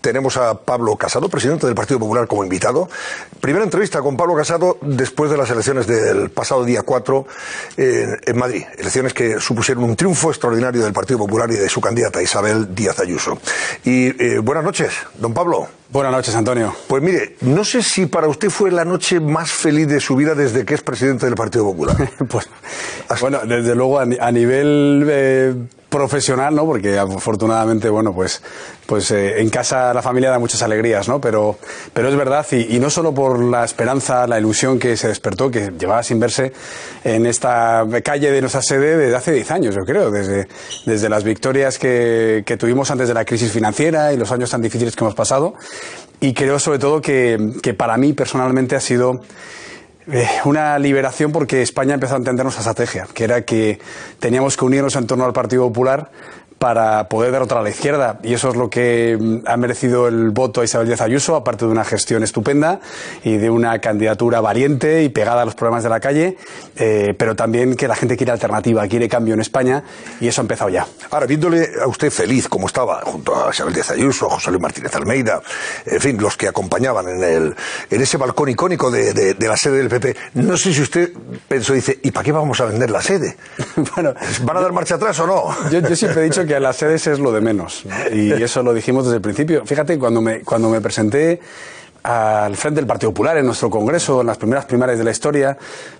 tenemos a Pablo Casado, presidente del Partido Popular, como invitado. Primera entrevista con Pablo Casado después de las elecciones del pasado día 4 en, Madrid. Elecciones que supusieron un triunfo extraordinario del Partido Popular y de su candidata Isabel Díaz Ayuso. Y eh, buenas noches, don Pablo. Buenas noches, Antonio. Pues mire, no sé si para usted fue la noche más feliz de su vida desde que es presidente del Partido Popular. pues, bueno, desde luego a, nivel eh, profesional, ¿no? Porque afortunadamente, bueno, pues, pues eh, en casa la familia da muchas alegrías, ¿no? Pero, pero es verdad, y, no solo por la esperanza, la ilusión que se despertó, que llevaba sin verse en esta calle de nuestra sede desde hace 10 años, yo creo, desde, desde las victorias que, que tuvimos antes de la crisis financiera y los años tan difíciles que hemos pasado. Y creo sobre todo que, que para mí personalmente ha sido eh, una liberación porque España empezó a entender nuestra estrategia, que era que teníamos que unirnos en torno al Partido Popular para poder derrotar a la izquierda. Y eso es lo que mm, ha merecido el voto a Isabel Díaz Ayuso, aparte de una gestión estupenda y de una candidatura valiente y pegada a los problemas de la calle, eh, pero también que la gente quiere alternativa, quiere cambio en España y eso ha empezado ya. Ahora, viéndole a usted feliz como estaba, junto a Isabel Díaz Ayuso, a José Luis Martínez Almeida, en fin, los que acompañaban en, el, en ese balcón icónico de, la sede del PP, no sé si usted pensó, dice, ¿y para qué vamos a vender la sede? bueno, ¿Van a dar marcha atrás o no? yo, yo siempre he dicho que las sedes es lo de menos. Y eso lo dijimos desde el principio. Fíjate, cuando me, cuando me presenté al frente del Partido Popular en nuestro Congreso, en las primeras primarias de la historia,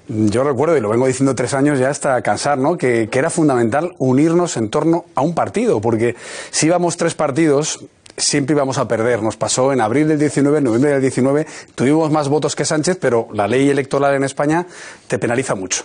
yo recuerdo, y lo vengo diciendo tres años ya hasta cansar, ¿no? que, que era fundamental unirnos en torno a un partido, porque si íbamos tres partidos, siempre íbamos a perder. Nos pasó en abril del 19, en noviembre del 19, tuvimos más votos que Sánchez, pero la ley electoral en España te penaliza mucho.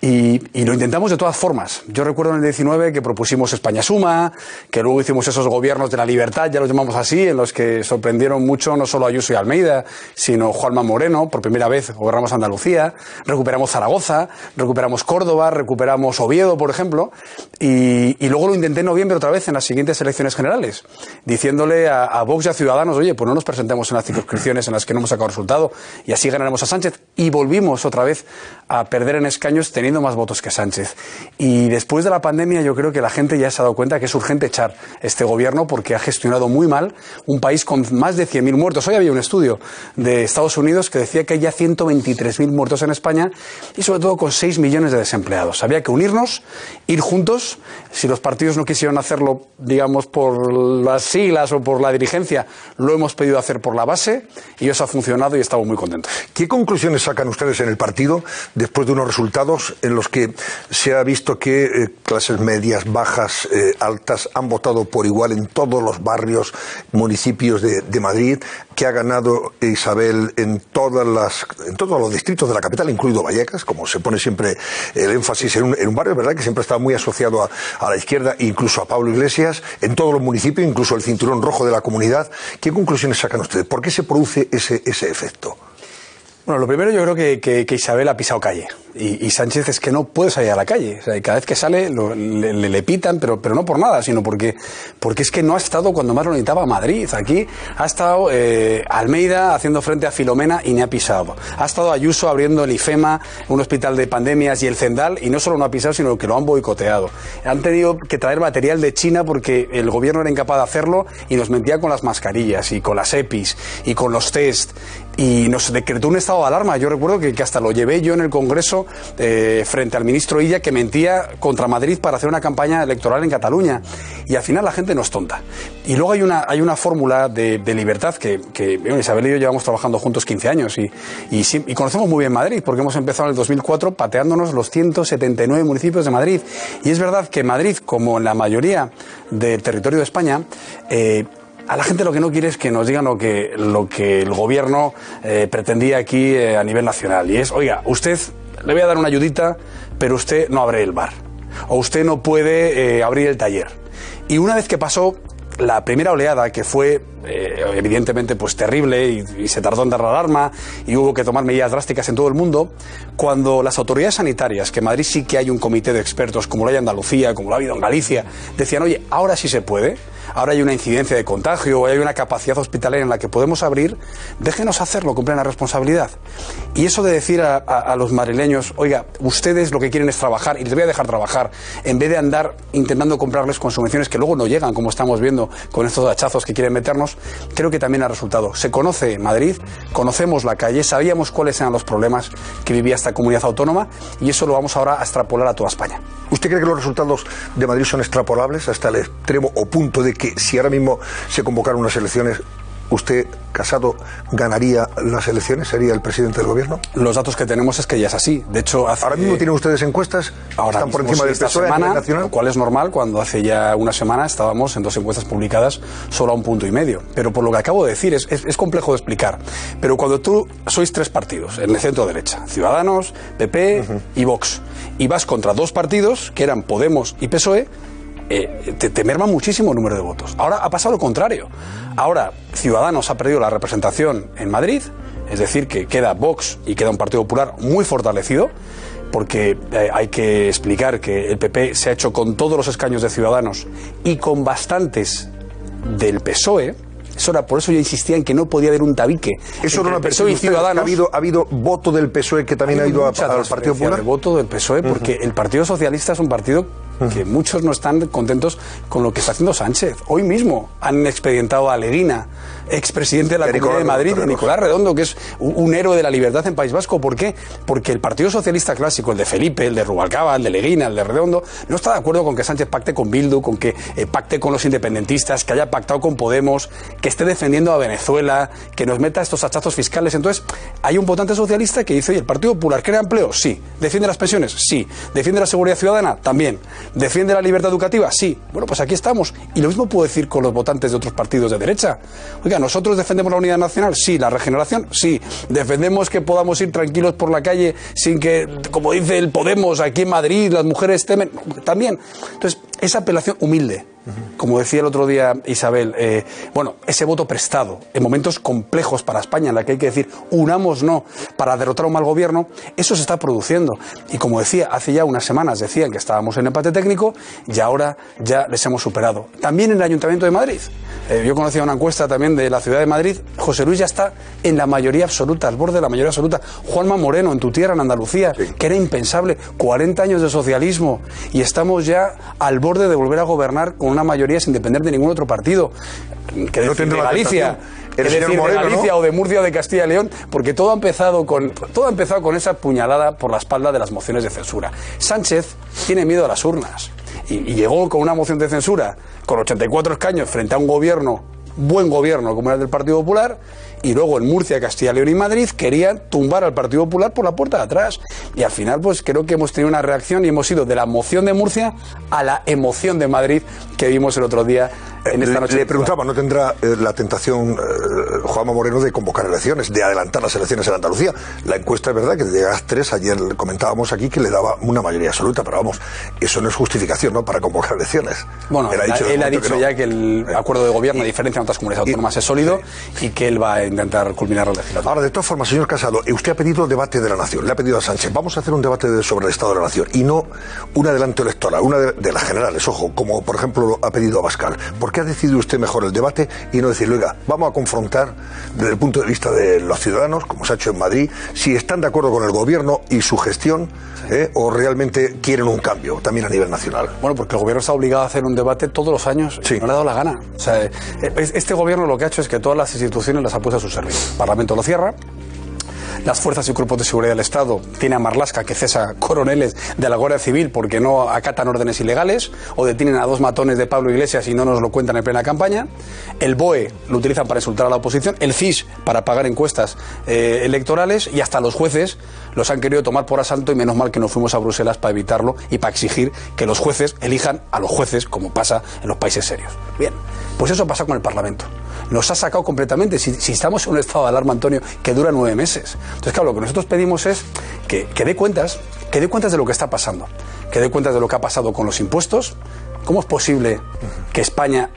Y, lo intentamos de todas formas. Yo recuerdo en el 19 que propusimos España Suma, que luego hicimos esos gobiernos de la libertad, ya los llamamos así, en los que sorprendieron mucho no solo Ayuso y Almeida, sino Juanma Moreno, por primera vez gobernamos Andalucía, recuperamos Zaragoza, recuperamos Córdoba, recuperamos Oviedo, por ejemplo, y, y luego lo intenté en noviembre otra vez en las siguientes elecciones generales, diciéndole a, Vox y a Ciudadanos, oye, pues no nos presentemos en las circunscripciones en las que no hemos sacado resultado y así ganaremos a Sánchez. Y volvimos otra vez a perder en escaños teniendo más votos que Sánchez. Y después de la pandemia yo creo que la gente ya se ha dado cuenta que es urgente echar este gobierno porque ha gestionado muy mal un país con más de 100.000 muertos. Hoy había un estudio de Estados Unidos que decía que hay ya 123.000 muertos en España y sobre todo con 6 millones de desempleados. Había que unirnos, ir juntos. Si los partidos no quisieron hacerlo, digamos, por las siglas o por la dirigencia, lo hemos pedido hacer por la base y eso ha funcionado y estamos muy contentos. ¿Qué conclusiones sacan ustedes en el partido después de unos resultados en los que se ha visto que eh, clases medias, bajas, eh, altas han votado por igual en todos los barrios, municipios de, Madrid, que ha ganado Isabel en todas las, en todos los distritos de la capital, incluido Vallecas, como se pone siempre el énfasis en un, barrio, ¿verdad?, que siempre está muy asociado a, a la izquierda, incluso a Pablo Iglesias, en todos los municipios, incluso el cinturón rojo de la comunidad. ¿Qué conclusiones sacan ustedes? ¿Por qué se produce ese, ese efecto? Bueno, lo primero yo creo que, que, Isabel ha pisado calle. Y, Sánchez es que no puede salir a la calle. O sea, cada vez que sale le, le, pitan, pero, pero no por nada, sino porque, porque es que no ha estado cuando más lo necesitaba Madrid. Aquí ha estado eh, Almeida haciendo frente a Filomena y ni ha pisado. Ha estado Ayuso abriendo el IFEMA, un hospital de pandemias y el Zendal, y no solo no ha pisado, sino que lo han boicoteado. Han tenido que traer material de China porque el gobierno era incapaz de hacerlo y nos mentía con las mascarillas y con las EPIs y con los test y nos decretó un estado de alarma. Yo recuerdo que, hasta lo llevé yo en el Congreso eh, frente al ministro Illa que mentía contra Madrid para hacer una campaña electoral en Cataluña. Y al final la gente no es tonta. Y luego hay una, hay una fórmula de, libertad que, que Isabel y yo llevamos trabajando juntos 15 años y, y, conocemos muy bien Madrid porque hemos empezado en el 2004 pateándonos los 179 municipios de Madrid. Y es verdad que Madrid, como en la mayoría del territorio de España, eh, a la gente lo que no quiere es que nos digan lo que, lo que el gobierno eh, pretendía aquí eh, a nivel nacional. Y es, oiga, usted le voy a dar una ayudita, pero usted no abre el bar. O usted no puede eh, abrir el taller. Y una vez que pasó la primera oleada, que fue evidentemente pues terrible y, se tardó en dar la alarma y hubo que tomar medidas drásticas en todo el mundo, cuando las autoridades sanitarias, que en Madrid sí que hay un comité de expertos, como lo hay en Andalucía, como lo ha habido en Galicia, decían, oye, ahora sí se puede, ahora hay una incidencia de contagio hay una capacidad hospitalaria en la que podemos abrir, déjenos hacerlo con plena responsabilidad. Y eso de decir a, los madrileños, oiga, ustedes lo que quieren es trabajar y les voy a dejar trabajar, en vez de andar intentando comprarles con que luego no llegan, como estamos viendo con estos hachazos que quieren meternos, creo que también ha resultado. Se conoce Madrid, conocemos la calle, sabíamos cuáles eran los problemas que vivía esta comunidad autónoma y eso lo vamos ahora a extrapolar a toda España. ¿Usted cree que los resultados de Madrid son extrapolables hasta el extremo o punto de que si ahora mismo se convocaron unas elecciones ¿Usted, Casado, ganaría las elecciones? ¿Sería el presidente del gobierno? Los datos que tenemos es que ya es así. De hecho, ahora mismo tienen ustedes encuestas. Ahora están por encima del PSOE semana, nacional. Lo cual es normal cuando hace ya una semana estábamos en dos encuestas publicadas solo a un punto y medio. Pero por lo que acabo de decir es, es, complejo de explicar. Pero cuando tú sois tres partidos en el centro derecha, Ciudadanos, PP y Vox, y vas contra dos partidos que eran Podemos y PSOE eh, te, merma muchísimo el número de votos. Ahora ha pasado lo contrario. Ahora Ciudadanos ha perdido la representación en Madrid, es decir, que queda Vox y queda un Partido Popular muy fortalecido, porque eh, hay que explicar que el PP se ha hecho con todos los escaños de Ciudadanos y con bastantes del PSOE. Eso era, por eso yo insistía en que no podía haber un tabique. Eso era una PSOE y Ciudadanos. ¿Ha habido, ha habido voto del PSOE que también ha, ido al Partido Popular? voto del PSOE, porque el Partido Socialista es un partido que muchos no están contentos con lo que está haciendo Sánchez. Hoy mismo han expedientado a Leguina, expresidente de la Comunidad de Madrid, Nicolás Redondo, que es un, héroe de la libertad en País Vasco. ¿Por qué? Porque el Partido Socialista clásico, el de Felipe, el de Rubalcaba, el de Leguina, el de Redondo, no está de acuerdo con que Sánchez pacte con Bildu, con que eh, pacte con los independentistas, que haya pactado con Podemos, que esté defendiendo a Venezuela, que nos meta estos hachazos fiscales. Entonces, hay un votante socialista que dice, oye, ¿el Partido Popular crea empleo? Sí. ¿Defiende las pensiones? Sí. ¿Defiende la seguridad ciudadana? También. ¿Defiende la libertad educativa? Sí. Bueno, pues aquí estamos. Y lo mismo puedo decir con los votantes de otros partidos de derecha. Oiga, nosotros defendemos la unidad nacional, sí. La regeneración, sí. Defendemos que podamos ir tranquilos por la calle sin que, como dice el Podemos, aquí en Madrid las mujeres temen. También. Entonces, esa apelación humilde como decía el otro día Isabel, eh, bueno, ese voto prestado en momentos complejos para España, en la que hay que decir unamos no para derrotar a un mal gobierno, eso se está produciendo. Y como decía, hace ya unas semanas decían que estábamos en empate técnico y ahora ya les hemos superado. También en el Ayuntamiento de Madrid. Eh, yo conocía una encuesta también de la ciudad de Madrid. José Luis ya está en la mayoría absoluta, al borde de la mayoría absoluta. Juanma Moreno, en tu tierra, en Andalucía, que era impensable. 40 años de socialismo y estamos ya al borde de volver a gobernar con una mayoría sin depender de ningún otro partido. Que no de Galicia. Es decir, de Galicia o de Murcia o de Castilla y León, porque todo ha empezado con todo ha empezado con esa puñalada por la espalda de las mociones de censura. Sánchez tiene miedo a las urnas y, y llegó con una moción de censura con 84 escaños frente a un gobierno buen gobierno como era el del Partido Popular y luego en Murcia, Castilla, León y Madrid querían tumbar al Partido Popular por la puerta de atrás. Y al final, pues creo que hemos tenido una reacción y hemos ido de la moción de Murcia a la emoción de Madrid que vimos el otro día en esta noche. Le, preguntaba, ¿no tendrá eh, la tentación eh, Juanma Moreno de convocar elecciones, de adelantar las elecciones en Andalucía? La encuesta es verdad que de tres ayer comentábamos aquí que le daba una mayoría absoluta, pero vamos, eso no es justificación ¿no? para convocar elecciones. Bueno, él ha dicho, ya que el acuerdo de gobierno, a diferencia de otras comunidades autónomas, es sólido y que él va a intentar culminar la legislatura. Ahora, de todas formas, señor Casado, eh, usted ha pedido el debate de la nación, le ha pedido a Sánchez, vamos a hacer un debate sobre el Estado de la Nación y no un adelanto electoral, una de, las generales, ojo, como por ejemplo ha pedido a Bascal. ¿Por qué ha decidido usted mejor el debate y no decir, oiga, vamos a confrontar desde el punto de vista de los ciudadanos, como se ha hecho en Madrid, si están de acuerdo con el gobierno y su gestión eh, o realmente quieren un cambio también a nivel nacional? Bueno, porque el gobierno está obligado a hacer un debate todos los años y no le ha dado la gana. O sea, este gobierno lo que ha hecho es que todas las instituciones las ha puesto a su servicio. El Parlamento lo cierra, las fuerzas y cuerpos de seguridad del Estado tiene a Marlasca que cesa coroneles de la Guardia Civil porque no acatan órdenes ilegales o detienen a dos matones de Pablo Iglesias y no nos lo cuentan en plena campaña. El BOE lo utilizan para insultar a la oposición, el CIS para pagar encuestas eh, electorales y hasta los jueces los han querido tomar por asalto y menos mal que no fuimos a Bruselas para evitarlo y para exigir que los jueces elijan a los jueces como pasa en los países serios. Bien, pues eso pasa con el Parlamento nos ha sacado completamente. Si, estamos en un estado de alarma, Antonio, que dura nueve meses. Entonces, claro, lo que nosotros pedimos es que, que dé cuentas, que dé cuentas de lo que está pasando, que dé cuentas de lo que ha pasado con los impuestos. ¿Cómo es posible que España,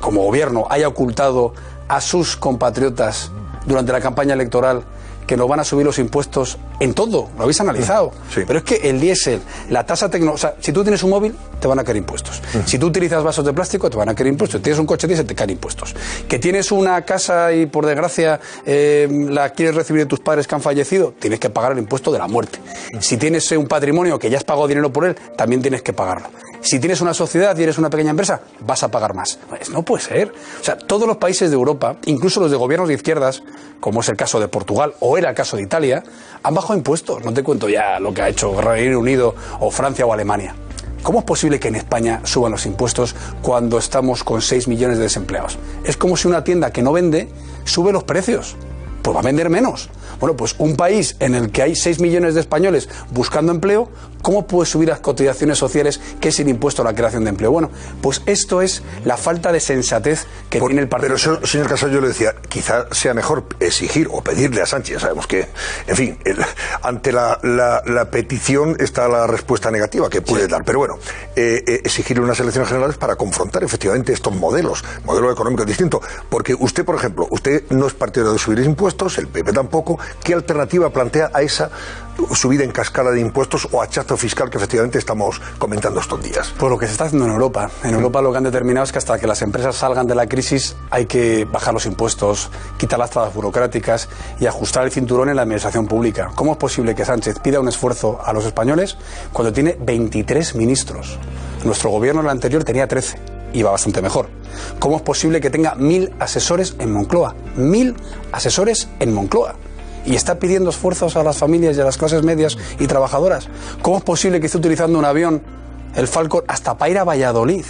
como gobierno, haya ocultado a sus compatriotas durante la campaña electoral que nos van a subir los impuestos en todo, lo habéis analizado. Sí. Pero es que el diésel, la tasa tecnológica, o sea, si tú tienes un móvil, te van a caer impuestos. Si tú utilizas vasos de plástico, te van a caer impuestos. Si tienes un coche diésel, te caen impuestos. Que tienes una casa y por desgracia eh, la quieres recibir de tus padres que han fallecido, tienes que pagar el impuesto de la muerte. Si tienes eh, un patrimonio que ya has pagado dinero por él, también tienes que pagarlo. Si tienes una sociedad y eres una pequeña empresa, vas a pagar más. Pues no puede ser. O sea, todos los países de Europa, incluso los de gobiernos de izquierdas, como es el caso de Portugal o era el caso de Italia, han bajado impuestos. No te cuento ya lo que ha hecho Reino Unido o Francia o Alemania. ¿Cómo es posible que en España suban los impuestos cuando estamos con 6 millones de desempleados? Es como si una tienda que no vende sube los precios. Pues va a vender menos. Bueno, pues un país en el que hay 6 millones de españoles buscando empleo, ¿cómo puede subir las cotizaciones sociales que es el impuesto a la creación de empleo? Bueno, pues esto es la falta de sensatez que Por- tiene el partido. Pero, eso, señor Casal, yo le decía, quizá sea mejor exigir o pedirle a Sánchez. Sabemos que, en fin, el- ante la, la- la petición está la respuesta negativa que puede dar. Pero bueno, eh, eh, exigirle unas elecciones generales para confrontar efectivamente estos modelos, modelo económico distinto. Porque usted, por ejemplo, usted no es partidario de subir impuestos, el PP tampoco. ¿Qué alternativa plantea a esa subida en cascada de impuestos o hachazo fiscal que efectivamente estamos comentando estos días? Pues lo que se está haciendo en Europa. En Europa lo que han determinado es que hasta que las empresas salgan de la crisis hay que bajar los impuestos, quitar las trabas burocráticas y ajustar el cinturón en la administración pública. ¿Cómo es posible que Sánchez pida un esfuerzo a los españoles cuando tiene 23 ministros? Nuestro gobierno, el anterior, tenía 13. Iba bastante mejor. ¿Cómo es posible que tenga mil asesores en Moncloa? Mil asesores en Moncloa y está pidiendo esfuerzos a las familias y a las clases medias y trabajadoras. ¿Cómo es posible que esté utilizando un avión, el Falcon, hasta para ir a Valladolid?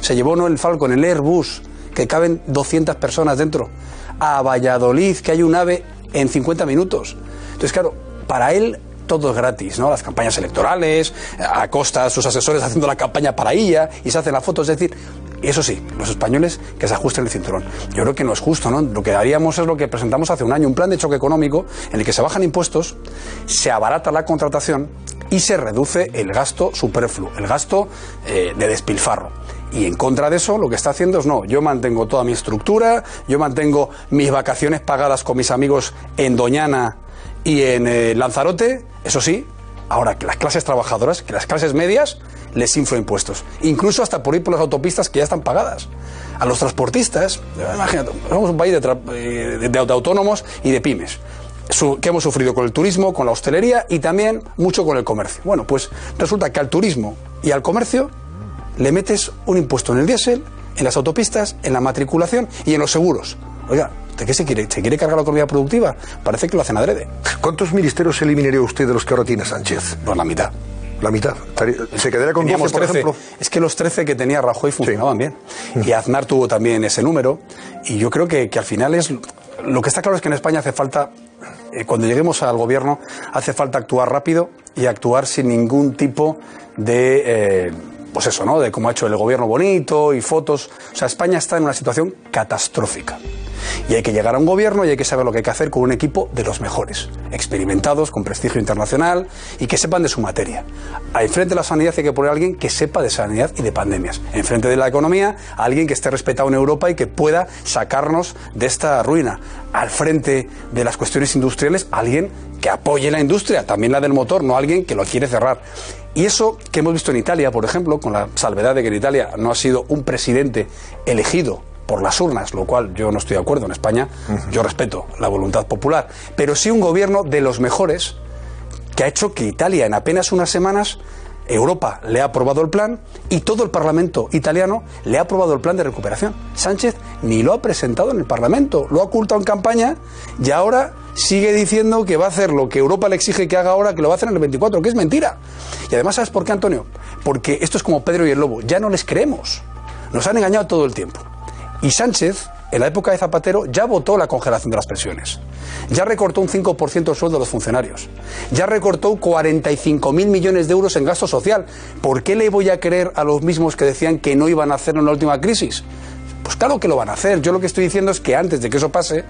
Se llevó no el Falcon, el Airbus, que caben 200 personas dentro, a Valladolid, que hay un ave en 50 minutos. Entonces, claro, para él todo es gratis, ¿no? Las campañas electorales, a costa de sus asesores haciendo la campaña para ella y se hacen las fotos, es decir, eso sí, los españoles que se ajusten el cinturón. Yo creo que no es justo, ¿no? Lo que haríamos es lo que presentamos hace un año, un plan de choque económico en el que se bajan impuestos, se abarata la contratación y se reduce el gasto superfluo, el gasto eh, de despilfarro. Y en contra de eso, lo que está haciendo es no, yo mantengo toda mi estructura, yo mantengo mis vacaciones pagadas con mis amigos en Doñana y en eh, Lanzarote, eso sí, ahora que las clases trabajadoras, que las clases medias, les inflo impuestos. Incluso hasta por ir por las autopistas que ya están pagadas. A los transportistas, imagínate, somos un país de, eh, de- de autónomos y de pymes. Que hemos sufrido con el turismo, con la hostelería y también mucho con el comercio. Bueno, pues resulta que al turismo y al comercio le metes un impuesto en el diésel, en las autopistas, en la matriculación y en los seguros. Oiga, ¿de qué se quiere? ¿Se quiere cargar la economía productiva? Parece que lo hacen adrede. ¿Cuántos ministerios eliminaría usted de los que ahora tiene Sánchez? Por la mitad. La mitad. ¿Se quedaría con 12, Teníamos por 13. ejemplo? Es que los 13 que tenía Rajoy funcionaban bien. Y Aznar tuvo también ese número. Y yo creo que, que al final es. Lo que está claro es que en España hace falta, eh, cuando lleguemos al gobierno, hace falta actuar rápido y actuar sin ningún tipo de. eh, pues eso, ¿no? De cómo ha hecho el gobierno bonito y fotos. O sea, España está en una situación catastrófica. Y hay que llegar a un gobierno y hay que saber lo que hay que hacer con un equipo de los mejores, experimentados, con prestigio internacional y que sepan de su materia. Enfrente de la sanidad hay que poner a alguien que sepa de sanidad y de pandemias. Enfrente de la economía, alguien que esté respetado en Europa y que pueda sacarnos de esta ruina. Al frente de las cuestiones industriales, alguien que apoye la industria, también la del motor, no alguien que lo quiere cerrar. Y eso que hemos visto en Italia, por ejemplo, con la salvedad de que en Italia no ha sido un presidente elegido por las urnas, lo cual yo no estoy de acuerdo en España, yo respeto la voluntad popular, pero sí un gobierno de los mejores que ha hecho que Italia en apenas unas semanas Europa le ha aprobado el plan y todo el Parlamento italiano le ha aprobado el plan de recuperación. Sánchez ni lo ha presentado en el Parlamento, lo ha ocultado en campaña y ahora sigue diciendo que va a hacer lo que Europa le exige que haga ahora, que lo va a hacer en el 24, que es mentira. Y además, ¿sabes por qué, Antonio? Porque esto es como Pedro y el Lobo, ya no les creemos. Nos han engañado todo el tiempo. Y Sánchez, en la época de Zapatero, ya votó la congelación de las pensiones. Ya recortó un 5% el sueldo de los funcionarios. Ya recortó 45.000 millones de euros en gasto social. ¿Por qué le voy a creer a los mismos que decían que no iban a hacerlo en la última crisis? Pues claro que lo van a hacer. Yo lo que estoy diciendo es que antes de que eso pase,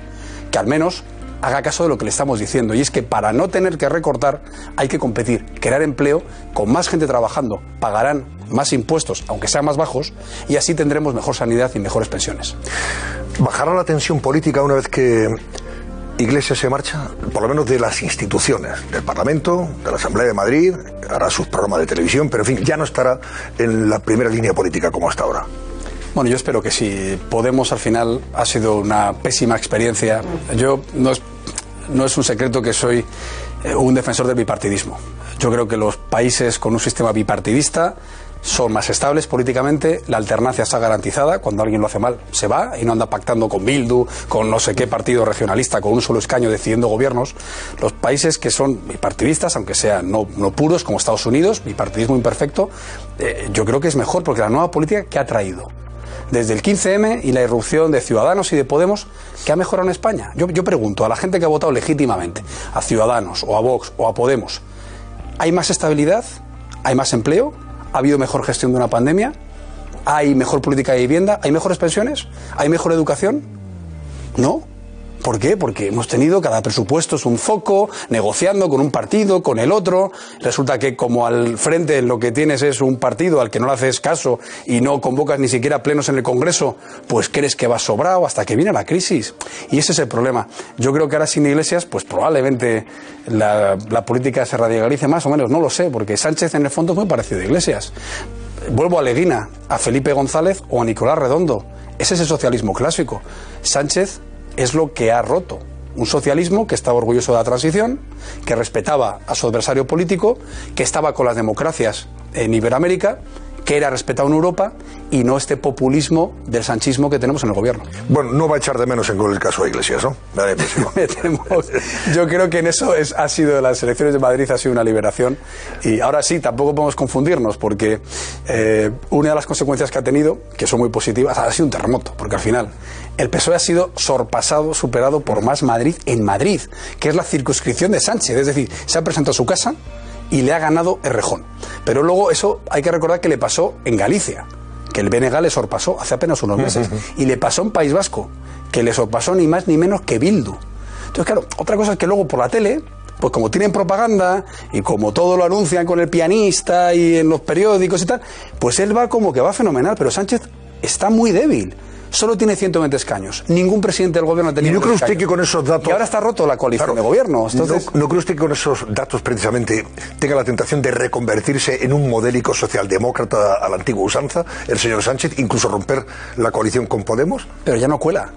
que al menos haga caso de lo que le estamos diciendo. Y es que para no tener que recortar hay que competir, crear empleo, con más gente trabajando, pagarán más impuestos, aunque sean más bajos, y así tendremos mejor sanidad y mejores pensiones. ¿Bajará la tensión política una vez que Iglesias se marcha, por lo menos de las instituciones, del Parlamento, de la Asamblea de Madrid, hará sus programas de televisión, pero en fin, ya no estará en la primera línea política como hasta ahora. Bueno, yo espero que sí. Podemos al final ha sido una pésima experiencia. Yo no es, no es un secreto que soy eh, un defensor del bipartidismo. Yo creo que los países con un sistema bipartidista son más estables políticamente, la alternancia está garantizada, cuando alguien lo hace mal se va y no anda pactando con Bildu, con no sé qué partido regionalista, con un solo escaño decidiendo gobiernos. Los países que son bipartidistas, aunque sean no, no puros, como Estados Unidos, bipartidismo imperfecto, eh, yo creo que es mejor porque la nueva política que ha traído desde el 15M y la irrupción de Ciudadanos y de Podemos, ¿qué ha mejorado en España? Yo, yo pregunto a la gente que ha votado legítimamente, a Ciudadanos o a Vox o a Podemos, ¿hay más estabilidad? ¿Hay más empleo? ¿Ha habido mejor gestión de una pandemia? ¿Hay mejor política de vivienda? ¿Hay mejores pensiones? ¿Hay mejor educación? No. ¿Por qué? Porque hemos tenido cada presupuesto es un foco, negociando con un partido, con el otro. Resulta que como al frente lo que tienes es un partido al que no le haces caso y no convocas ni siquiera plenos en el Congreso, pues crees que va sobrado hasta que viene la crisis. Y ese es el problema. Yo creo que ahora sin iglesias, pues probablemente la, la política se radicalice más o menos, no lo sé, porque Sánchez en el fondo es muy parecido a Iglesias. Vuelvo a Leguina, a Felipe González o a Nicolás Redondo. Ese es el socialismo clásico. Sánchez es lo que ha roto. Un socialismo que estaba orgulloso de la transición, que respetaba a su adversario político, que estaba con las democracias en Iberoamérica, que era respetado en Europa y no este populismo del sanchismo que tenemos en el gobierno. Bueno, no va a echar de menos en el caso de Iglesias, ¿no? Vale, Yo creo que en eso es, ha sido, las elecciones de Madrid ha sido una liberación y ahora sí, tampoco podemos confundirnos porque eh, una de las consecuencias que ha tenido, que son muy positivas, ha sido un terremoto, porque al final el PSOE ha sido sorpasado, superado por Más Madrid en Madrid, que es la circunscripción de Sánchez, es decir, se ha presentado a su casa y le ha ganado Errejón. Pero luego eso hay que recordar que le pasó en Galicia, que el BNG le sorpasó hace apenas unos meses, y le pasó en País Vasco, que le sorpasó ni más ni menos que Bildu. Entonces, claro, otra cosa es que luego por la tele, pues como tienen propaganda y como todo lo anuncian con el pianista y en los periódicos y tal, pues él va como que va fenomenal, pero Sánchez está muy débil solo tiene 120 escaños. Ningún presidente del gobierno ha tenido. ¿Y no cree usted que con esos datos. Y ahora está roto la coalición de gobierno. Entonces... ¿No, cree usted que con esos datos precisamente tenga la tentación de reconvertirse en un modélico socialdemócrata a la antigua usanza, el señor Sánchez, incluso romper la coalición con Podemos? Pero ya no cuela.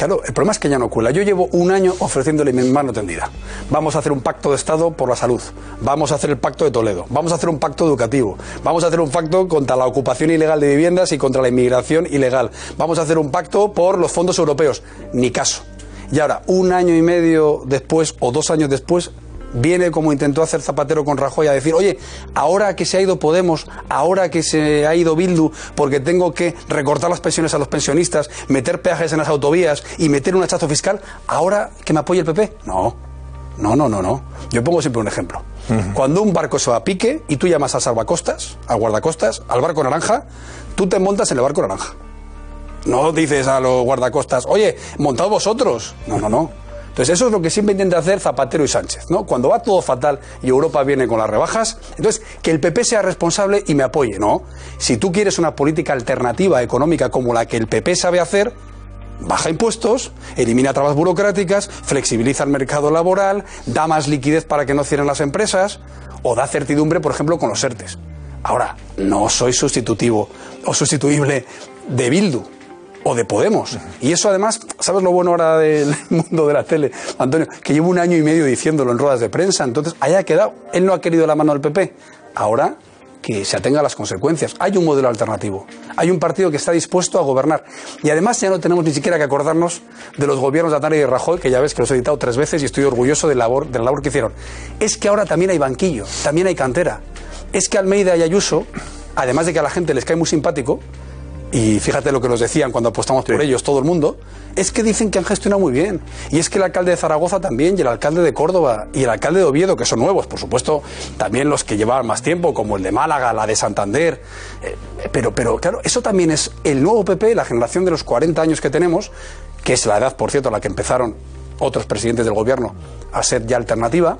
Claro, el problema es que ya no cuela. Yo llevo un año ofreciéndole mi mano tendida. Vamos a hacer un pacto de Estado por la salud. Vamos a hacer el pacto de Toledo. Vamos a hacer un pacto educativo. Vamos a hacer un pacto contra la ocupación ilegal de viviendas y contra la inmigración ilegal. Vamos a hacer un pacto por los fondos europeos. Ni caso. Y ahora, un año y medio después o dos años después, viene como intentó hacer Zapatero con Rajoy a decir, oye, ahora que se ha ido Podemos, ahora que se ha ido Bildu, porque tengo que recortar las pensiones a los pensionistas, meter peajes en las autovías y meter un hachazo fiscal, ahora que me apoye el PP. No, no, no, no, no. Yo pongo siempre un ejemplo. Cuando un barco se va a pique y tú llamas al salvacostas, al guardacostas, al barco naranja, tú te montas en el barco naranja. No dices a los guardacostas, oye, montad vosotros. No, no, no. Entonces, eso es lo que siempre intenta hacer Zapatero y Sánchez, ¿no? Cuando va todo fatal y Europa viene con las rebajas, entonces que el PP sea responsable y me apoye, ¿no? Si tú quieres una política alternativa económica como la que el PP sabe hacer, baja impuestos, elimina trabas burocráticas, flexibiliza el mercado laboral, da más liquidez para que no cierren las empresas o da certidumbre, por ejemplo, con los ERTES. Ahora, no soy sustitutivo o sustituible de Bildu o de Podemos. Y eso además, ¿sabes lo bueno ahora del mundo de la tele, Antonio? Que llevo un año y medio diciéndolo en ruedas de prensa, entonces haya quedado, él no ha querido la mano del PP. Ahora que se atenga a las consecuencias. Hay un modelo alternativo. Hay un partido que está dispuesto a gobernar. Y además ya no tenemos ni siquiera que acordarnos de los gobiernos de Atari y Rajoy, que ya ves que los he editado tres veces y estoy orgulloso de la labor, de la labor que hicieron. Es que ahora también hay banquillo, también hay cantera. Es que Almeida y Ayuso, además de que a la gente les cae muy simpático, y fíjate lo que nos decían cuando apostamos por ellos, todo el mundo, es que dicen que han gestionado muy bien. Y es que el alcalde de Zaragoza también, y el alcalde de Córdoba, y el alcalde de Oviedo, que son nuevos, por supuesto, también los que llevaban más tiempo, como el de Málaga, la de Santander. Eh, pero, pero claro, eso también es el nuevo PP, la generación de los 40 años que tenemos, que es la edad, por cierto, a la que empezaron otros presidentes del gobierno a ser ya alternativa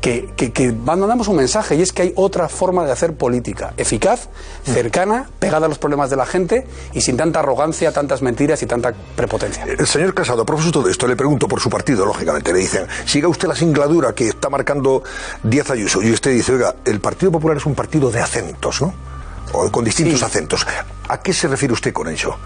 que, que, mandamos un mensaje y es que hay otra forma de hacer política, eficaz, cercana, pegada a los problemas de la gente y sin tanta arrogancia, tantas mentiras y tanta prepotencia. El señor Casado, a propósito de esto, le pregunto por su partido, lógicamente, le dicen, siga usted la singladura que está marcando Díaz Ayuso y usted dice, oiga, el Partido Popular es un partido de acentos, ¿no? O con distintos acentos. ¿A qué se refiere usted con ello?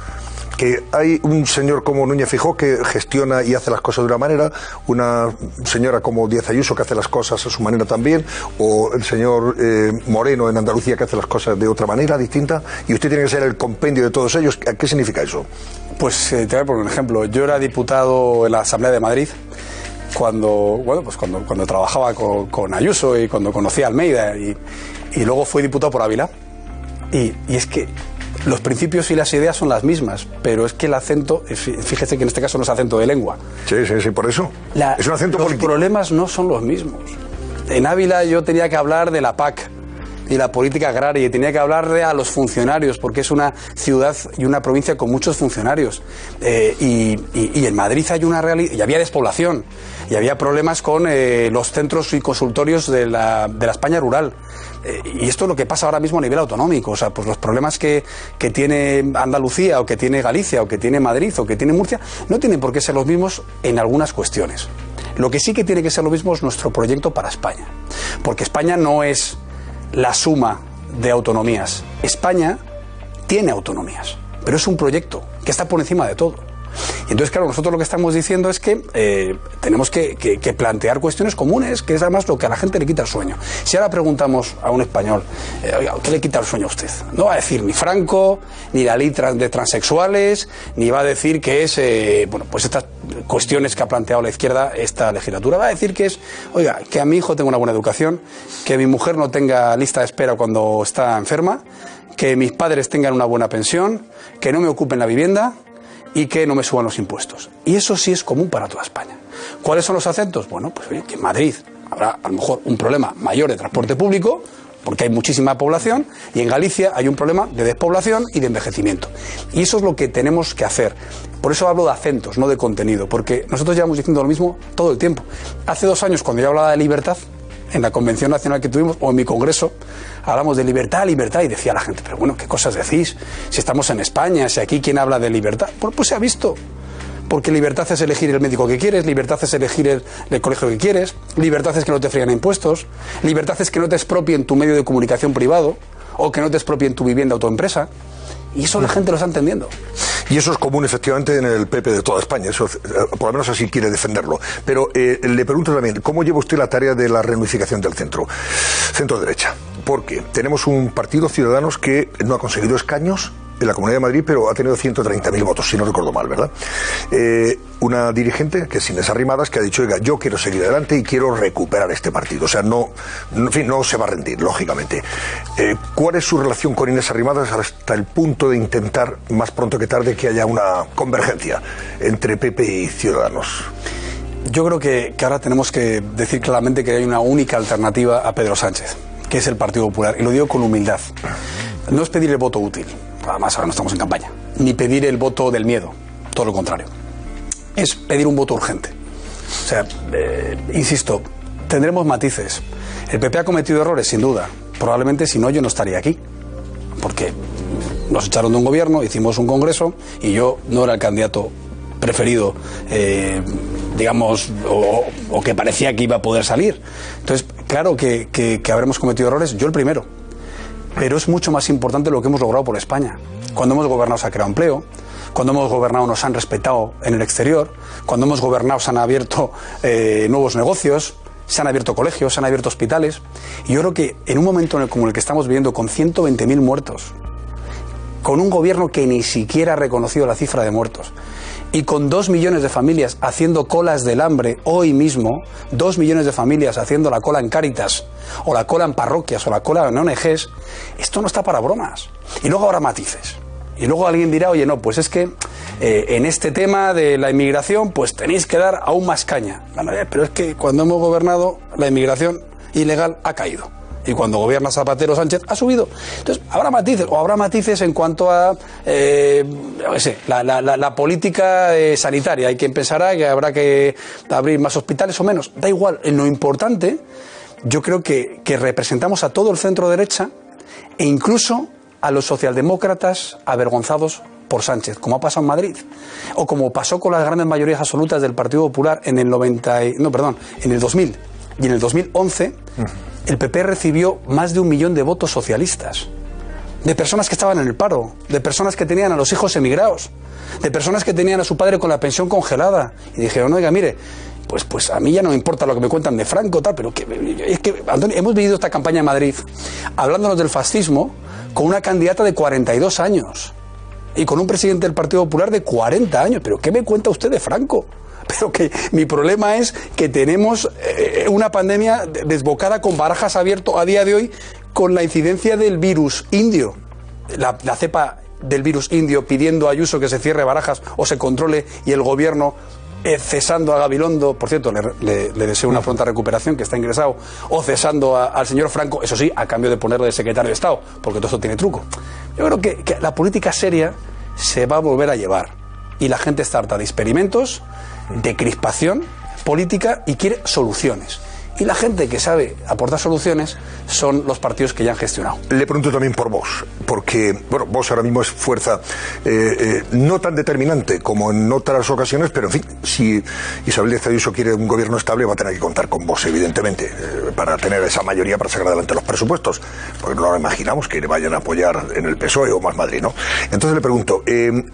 Que hay un señor como Núñez Fijó que gestiona y hace las cosas de una manera, una señora como Díaz Ayuso que hace las cosas a su manera también, o el señor eh, Moreno en Andalucía que hace las cosas de otra manera distinta, y usted tiene que ser el compendio de todos ellos. ¿Qué significa eso? Pues eh, te voy a poner un ejemplo. Yo era diputado en la Asamblea de Madrid cuando, bueno, pues cuando, cuando trabajaba con, Ayuso y cuando conocí a Almeida y, y luego fui diputado por Ávila. Y, y es que los principios y las ideas son las mismas, pero es que el acento, fíjese que en este caso no es acento de lengua. Sí, sí, sí, por eso. es un acento Los problemas no son los mismos. En Ávila yo tenía que hablar de la PAC y la política agraria y tenía que hablarle a los funcionarios porque es una ciudad y una provincia con muchos funcionarios eh, y, en Madrid hay una realidad y había despoblación y había problemas con eh, los centros y consultorios de la, de la España rural eh, y esto es lo que pasa ahora mismo a nivel autonómico. O sea, pues los problemas que, que, tiene Andalucía o que tiene Galicia o que tiene Madrid o que tiene Murcia no tienen por qué ser los mismos en algunas cuestiones. Lo que sí que tiene que ser lo mismo es nuestro proyecto para España. Porque España no es la suma de autonomías. España tiene autonomías, pero es un proyecto que está por encima de todo. Y entonces, claro, nosotros lo que estamos diciendo es que eh, tenemos que, plantear cuestiones comunes, que es además lo que a la gente le quita el sueño. Si ahora preguntamos a un español, eh, ¿qué le quita el sueño a usted? No va a decir ni Franco, ni la ley de transexuales, ni va a decir que es, eh, bueno, pues estas cuestiones que ha planteado la izquierda esta legislatura. Va a decir que es, oiga, que a mi hijo tenga una buena educación, que mi mujer no tenga lista de espera cuando está enferma, que mis padres tengan una buena pensión, que no me ocupen la vivienda, y que no me suban los impuestos. Y eso sí es común para toda España. ¿Cuáles son los acentos? Bueno, pues que en Madrid habrá a lo mejor un problema mayor de transporte público, porque hay muchísima población, y en Galicia hay un problema de despoblación y de envejecimiento. Y eso es lo que tenemos que hacer. Por eso hablo de acentos, no de contenido, porque nosotros llevamos diciendo lo mismo todo el tiempo. Hace dos años, cuando yo hablaba de libertad, en la convención nacional que tuvimos o en mi congreso, hablamos de libertad, libertad, y decía la gente, pero bueno, ¿qué cosas decís? Si estamos en España, si aquí quien habla de libertad, pues, pues se ha visto. Porque libertad es elegir el médico que quieres, libertad es elegir el, colegio que quieres, libertad es que no te frían impuestos, libertad es que no te expropien tu medio de comunicación privado o que no te expropien tu vivienda o tu empresa. Y eso la gente lo está entendiendo. Y eso es común efectivamente en el PP de toda España, eso, eh, por lo menos así quiere defenderlo. Pero eh, le pregunto también, ¿cómo lleva usted la tarea de la reunificación del centro? Centro derecha. Porque tenemos un partido Ciudadanos que no ha conseguido escaños en la Comunidad de Madrid, pero ha tenido 130.000 votos, si no recuerdo mal, ¿verdad? Eh, una dirigente, que es Inés Arrimadas, que ha dicho, oiga, yo quiero seguir adelante y quiero recuperar este partido. O sea, no, fin, no se va a rendir, lógicamente. Eh, ¿Cuál es su relación con Inés Arrimadas hasta el punto de intentar, más pronto que tarde, que haya una convergencia entre PP y Ciudadanos? Yo creo que, que ahora tenemos que decir claramente que hay una única alternativa a Pedro Sánchez, que es el Partido Popular. Y lo digo con humildad. No es pedir el voto útil además ahora no estamos en campaña, ni pedir el voto del miedo, todo lo contrario. Es pedir un voto urgente. O sea, eh, insisto, tendremos matices. El PP ha cometido errores, sin duda. Probablemente si no, yo no estaría aquí. Porque nos echaron de un gobierno, hicimos un congreso y yo no era el candidato preferido, eh, digamos, o, que parecía que iba a poder salir. Entonces, claro que, que habremos cometido errores, yo el primero pero es mucho más importante lo que hemos logrado por España. Cuando hemos gobernado se ha creado empleo, cuando hemos gobernado nos han respetado en el exterior, cuando hemos gobernado se han abierto eh, nuevos negocios, se han abierto colegios, se han abierto hospitales. Y yo creo que en un momento como el que estamos viviendo, con 120.000 muertos, con un gobierno que ni siquiera ha reconocido la cifra de muertos, y con dos millones de familias haciendo colas del hambre hoy mismo, dos millones de familias haciendo la cola en Cáritas, o la cola en parroquias, o la cola en ONGs, esto no está para bromas. Y luego habrá matices. Y luego alguien dirá, oye, no, pues es que eh, en este tema de la inmigración, pues tenéis que dar aún más caña. pero es que cuando hemos gobernado, la inmigración ilegal ha caído y cuando gobierna Zapatero Sánchez ha subido. Entonces, habrá matices, o habrá matices en cuanto a eh, la, política eh, sanitaria. Hay quien pensará que habrá que abrir más hospitales o menos. Da igual, lo importante yo creo que, que representamos a todo el centro derecha e incluso a los socialdemócratas avergonzados por Sánchez, como ha pasado en Madrid, o como pasó con las grandes mayorías absolutas del Partido Popular en el 90, no, perdón, en el 2000 y en el 2011, el PP recibió más de un millón de votos socialistas, de personas que estaban en el paro, de personas que tenían a los hijos emigrados, de personas que tenían a su padre con la pensión congelada y dijeron, oiga, mire, pues, pues a mí ya no me importa lo que me cuentan de Franco, tal, pero que, es que, Antonio, hemos vivido esta campaña en Madrid hablándonos del fascismo con una candidata de 42 años y con un presidente del Partido Popular de 40 años. ¿Pero qué me cuenta usted de Franco? Que mi problema es que tenemos eh, una pandemia desbocada con barajas abierto a día de hoy con la incidencia del virus indio. La, cepa del virus indio pidiendo a Ayuso que se cierre barajas o se controle y el gobierno eh, cesando a Gabilondo, por cierto, le, deseo una pronta recuperación, que está ingresado, o cesando al señor Franco, eso sí, a cambio de ponerlo de secretario de Estado, porque todo esto tiene truco. Yo creo que, que la política seria se va a volver a llevar y la gente está harta de experimentos, de crispación política y quiere soluciones. Y la gente que sabe aportar soluciones son los partidos que ya han gestionado. Le pregunto también por vos, porque, bueno, vos ahora mismo es fuerza eh, eh, no tan determinante como en otras ocasiones, pero en fin, si Isabel Díaz Ayuso quiere un gobierno estable, va a tener que contar con vos, evidentemente, eh, para tener esa mayoría para sacar adelante los presupuestos, porque no lo imaginamos que le vayan a apoyar en el PSOE o más Madrid, ¿no? Entonces le pregunto,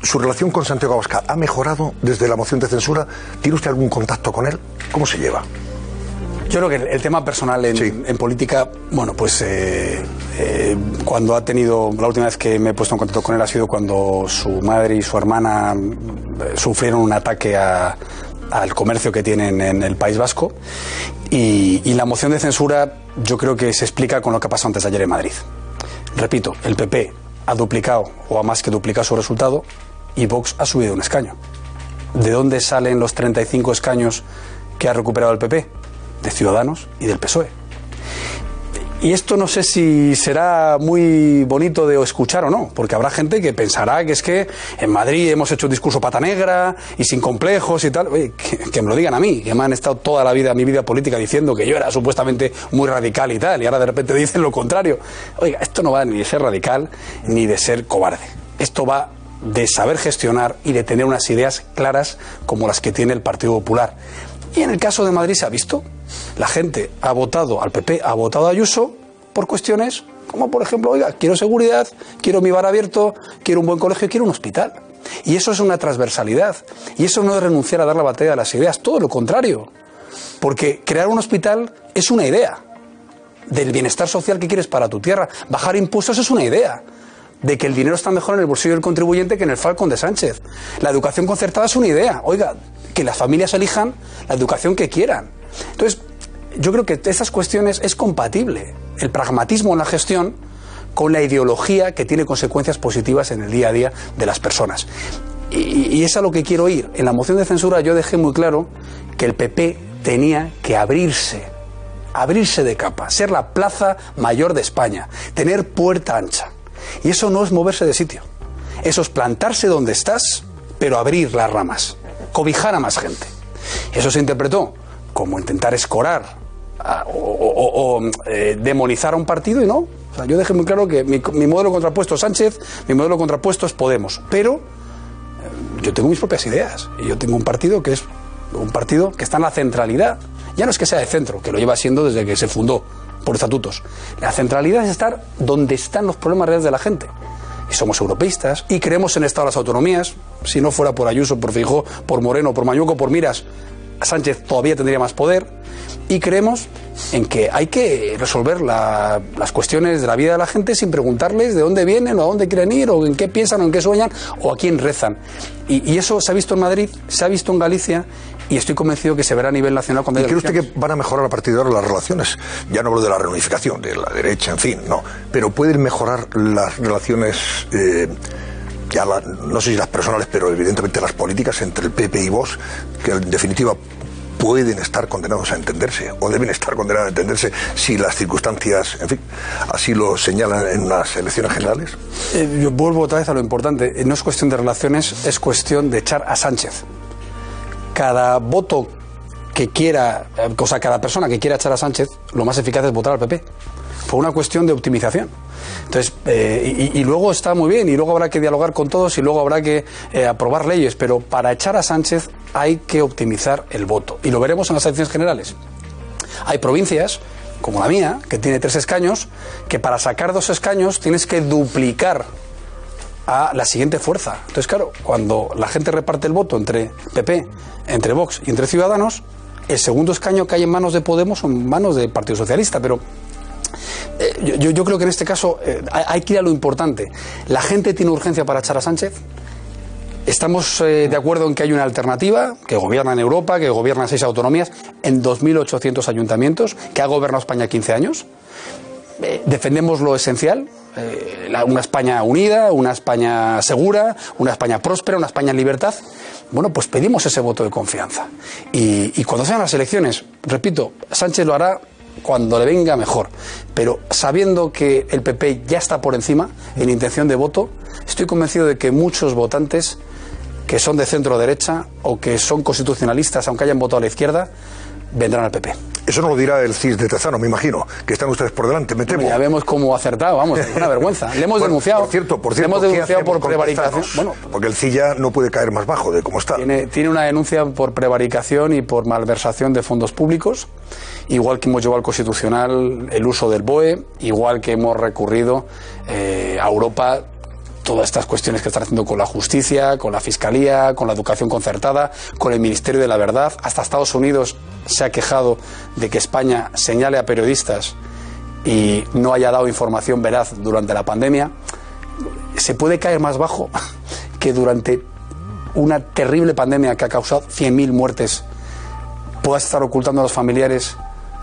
¿su relación con Santiago Abascal ha mejorado desde la moción de censura? ¿Tiene usted algún contacto con él? ¿Cómo se lleva? Yo creo que el, tema personal en, política, bueno, pues eh, eh, cuando ha tenido, la última vez que me he puesto en contacto con él ha sido cuando su madre y su hermana eh, sufrieron un ataque al comercio que tienen en el País Vasco. Y, y, la moción de censura yo creo que se explica con lo que ha pasado antes de ayer en Madrid. Repito, el PP ha duplicado o ha más que duplicado su resultado y Vox ha subido un escaño. ¿De dónde salen los 35 escaños que ha recuperado el PP? De Ciudadanos y del PSOE. Y esto no sé si será muy bonito de escuchar o no, porque habrá gente que pensará que es que en Madrid hemos hecho un discurso pata negra y sin complejos y tal. Oye, que, me lo digan a mí, que me han estado toda la vida, mi vida política, diciendo que yo era supuestamente muy radical y tal, y ahora de repente dicen lo contrario. Oiga, esto no va ni de ser radical ni de ser cobarde. Esto va de saber gestionar y de tener unas ideas claras como las que tiene el Partido Popular. Y en el caso de Madrid se ha visto. La gente ha votado al PP, ha votado a Ayuso por cuestiones como, por ejemplo, oiga, quiero seguridad, quiero mi bar abierto, quiero un buen colegio, quiero un hospital. Y eso es una transversalidad. Y eso no es renunciar a dar la batalla de las ideas, todo lo contrario. Porque crear un hospital es una idea del bienestar social que quieres para tu tierra. Bajar impuestos es una idea de que el dinero está mejor en el bolsillo del contribuyente que en el Falcon de Sánchez. La educación concertada es una idea. Oiga, que las familias elijan la educación que quieran. Entonces, yo creo que esas cuestiones es compatible el pragmatismo en la gestión con la ideología que tiene consecuencias positivas en el día a día de las personas. Y, es a lo que quiero ir. En la moción de censura yo dejé muy claro que el PP tenía que abrirse, abrirse de capa, ser la plaza mayor de España, tener puerta ancha. Y eso no es moverse de sitio. Eso es plantarse donde estás, pero abrir las ramas, cobijar a más gente. Eso se interpretó como intentar escorar o, eh, demonizar a un partido y no. yo dejé muy claro que mi, modelo contrapuesto es Sánchez, mi modelo contrapuesto es Podemos. Pero eh, yo tengo mis propias ideas y yo tengo un partido que es un partido que está en la centralidad. Ya no es que sea de centro, que lo lleva siendo desde que se fundó por estatutos. La centralidad es estar donde están los problemas reales de la gente. Y somos europeístas y creemos en Estado de las autonomías. Si no fuera por Ayuso, por Fijó, por Moreno, por Mañuco, por Miras, Sánchez todavía tendría más poder. Y creemos en que hay que resolver las cuestiones de la vida de la gente sin preguntarles de dónde vienen o a dónde quieren ir o en qué piensan o en qué sueñan o a quién rezan. Y eso se ha visto en Madrid, se ha visto en Galicia y estoy convencido que se verá a nivel nacional cuando ¿Y cree usted que van a mejorar a partir de ahora las relaciones? Ya no hablo de la reunificación, de la derecha, en fin, no. Pero pueden mejorar las relaciones, eh, ya no sé si las personales, pero evidentemente las políticas entre el PP y vos, que en definitiva pueden estar condenados a entenderse o deben estar condenados a entenderse si las circunstancias, en fin, así lo señalan en las elecciones generales? Eh, yo vuelvo otra vez a lo importante. No es cuestión de relaciones, es cuestión de echar a Sánchez cada voto que quiera, eh, o sea, cada persona que quiera echar a Sánchez, lo más eficaz es votar al PP. Fue una cuestión de optimización. Entonces, eh, y, luego está muy bien, y luego habrá que dialogar con todos, y luego habrá que eh, aprobar leyes, pero para echar a Sánchez hay que optimizar el voto. Y lo veremos en las elecciones generales. Hay provincias, como la mía, que tiene tres escaños, que para sacar dos escaños tienes que duplicar a la siguiente fuerza. Entonces, claro, cuando la gente reparte el voto entre PP, entre Vox y entre Ciudadanos, el segundo escaño cae en manos de Podemos o en manos del Partido Socialista, pero eh, yo, creo que en este caso eh, hay que ir a lo importante. La gente tiene urgencia para echar a Sánchez. Estamos eh, de acuerdo en que hay una alternativa, que gobierna en Europa, que gobierna seis autonomías, en 2.800 ayuntamientos, que ha gobernado España 15 años. Defendemos lo esencial, una España unida, una España segura, una España próspera, una España en libertad. Bueno, pues pedimos ese voto de confianza. Y, y cuando sean las elecciones, repito, Sánchez lo hará cuando le venga mejor. Pero sabiendo que el PP ya está por encima en intención de voto, estoy convencido de que muchos votantes que son de centro derecha o que son constitucionalistas, aunque hayan votado a la izquierda, vendrán al PP. Eso no lo dirá el CIS de Tezano, me imagino, que están ustedes por delante, me temo. ya vemos cómo ha acertado, vamos, es una vergüenza. Le hemos denunciado. Por cierto, por cierto, le hemos denunciado por prevaricación. Bueno, porque el CIS ya no puede caer más bajo de cómo está. Tiene, tiene una denuncia por prevaricación y por malversación de fondos públicos, igual que hemos llevado al Constitucional el uso del BOE, igual que hemos recurrido eh, a Europa todas estas cuestiones que están haciendo con la justicia, con la fiscalía, con la educación concertada, con el Ministerio de la Verdad. Hasta Estados Unidos se ha quejado de que España señale a periodistas y no haya dado información veraz durante la pandemia. Se puede caer más bajo que durante una terrible pandemia que ha causado 100.000 muertes puedas estar ocultando a los familiares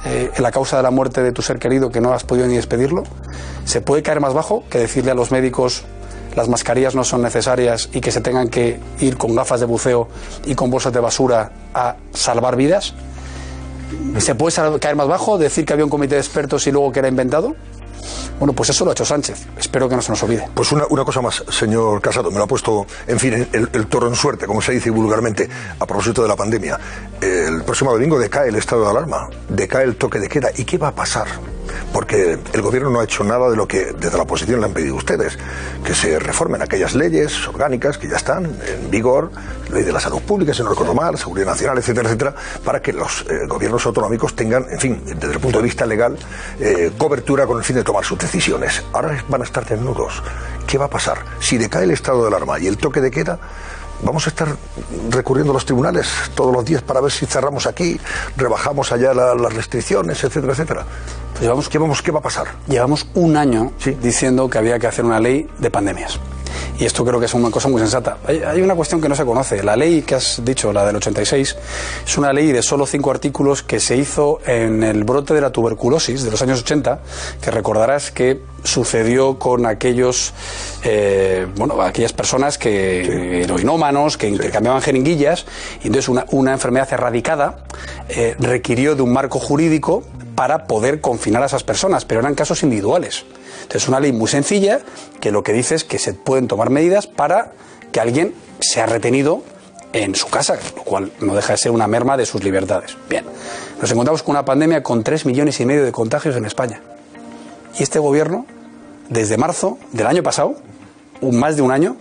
eh, la causa de la muerte de tu ser querido que no has podido ni despedirlo. Se puede caer más bajo que decirle a los médicos las mascarillas no son necesarias y que se tengan que ir con gafas de buceo y con bolsas de basura a salvar vidas? ¿Se puede caer más bajo, decir que había un comité de expertos y luego que era inventado? Bueno, pues eso lo ha hecho Sánchez. Espero que no se nos olvide. Pues una, cosa más, señor Casado. Me lo ha puesto, en fin, el, toro en suerte, como se dice vulgarmente, a propósito de la pandemia. El próximo domingo decae el estado de alarma, decae el toque de queda. ¿Y qué va a pasar? Porque el gobierno no ha hecho nada de lo que desde la oposición le han pedido ustedes. Que se reformen aquellas leyes orgánicas que ya están en vigor, ley de la salud pública, si no recuerdo mal, seguridad nacional, etcétera, etcétera, para que los eh, gobiernos autonómicos tengan, en fin, desde el punto de vista legal, eh, cobertura con el fin de tomar sus decisiones. Ahora van a estar desnudos. ¿Qué va a pasar? Si decae el estado de alarma y el toque de queda, vamos a estar recurriendo a los tribunales todos los días para ver si cerramos aquí, rebajamos allá las restricciones, etcétera, etcétera. Pues llevamos, ¿Qué, vamos, ¿Qué va a pasar? Llevamos un año diciendo que había que hacer una ley de pandemias. Y esto creo que es una cosa muy sensata. Hay, una cuestión que no se conoce. La ley que has dicho, la del 86, es una ley de solo cinco artículos que se hizo en el brote de la tuberculosis de los años 80, que recordarás que sucedió con aquellos, eh, bueno, aquellas personas que, heroinómanos, que intercambiaban jeringuillas, y entonces una, una enfermedad erradicada eh, requirió de un marco jurídico para poder confinar a esas personas, pero eran casos individuales. Entonces, es una ley muy sencilla que lo que dice es que se pueden tomar medidas para que alguien sea retenido en su casa, lo cual no deja de ser una merma de sus libertades. Bien, nos encontramos con una pandemia con 3 millones y medio de contagios en España. Y este gobierno, desde marzo del año pasado, un más de un año,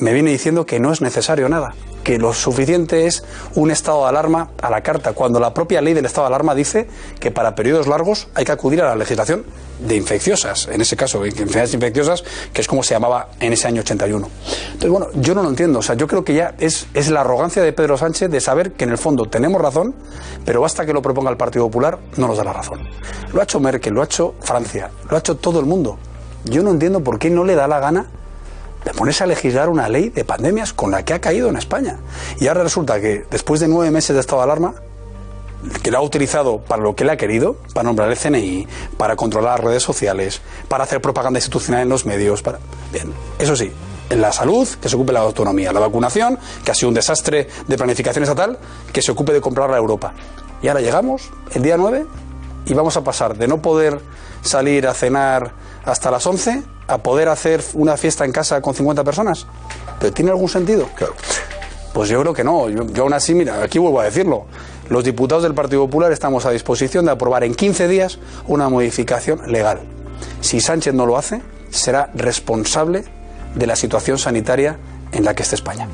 me viene diciendo que no es necesario nada, que lo suficiente es un estado de alarma a la carta, cuando la propia ley del estado de alarma dice que para periodos largos hay que acudir a la legislación de infecciosas, en ese caso, enfermedades infecciosas, que es como se llamaba en ese año 81. Entonces, bueno, yo no lo entiendo, o sea, yo creo que ya es, es la arrogancia de Pedro Sánchez de saber que en el fondo tenemos razón, pero basta que lo proponga el Partido Popular, no nos da la razón. Lo ha hecho Merkel, lo ha hecho Francia, lo ha hecho todo el mundo. Yo no entiendo por qué no le da la gana de ponerse a legislar una ley de pandemias con la que ha caído en España. Y ahora resulta que después de nueve meses de estado de alarma, que lo ha utilizado para lo que le ha querido, para nombrar el CNI, para controlar las redes sociales, para hacer propaganda institucional en los medios. Para... Bien, eso sí, en la salud, que se ocupe la autonomía, la vacunación, que ha sido un desastre de planificación estatal, que se ocupe de comprarla a Europa. Y ahora llegamos, el día 9, y vamos a pasar de no poder salir a cenar hasta las 11 a poder hacer una fiesta en casa con 50 personas? ¿Pero tiene algún sentido? Pues yo creo que no. Yo, yo, aún así, mira, aquí vuelvo a decirlo. Los diputados del Partido Popular estamos a disposición de aprobar en 15 días una modificación legal. Si Sánchez no lo hace, será responsable de la situación sanitaria en la que está España.